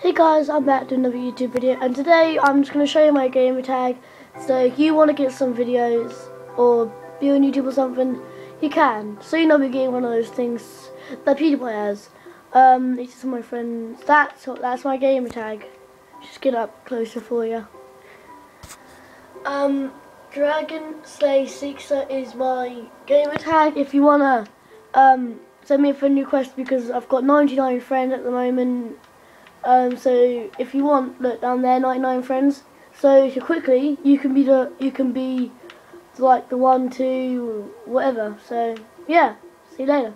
Hey guys, I'm back to another YouTube video and today I'm just going to show you my gamer tag. So if you want to get some videos or be on YouTube or something, you can. So you know be getting one of those things that PewDiePie has. Um, it's just my friends. That's, that's my gamer tag. Just get up closer for you. Um, Dragon Slay Sixer is my gamer tag. If you want to um, send me a friend request because I've got 99 friends at the moment um, so if you want, look down there, 99 friends. So you quickly, you can be the, you can be like the one, two, whatever. So yeah, see you later.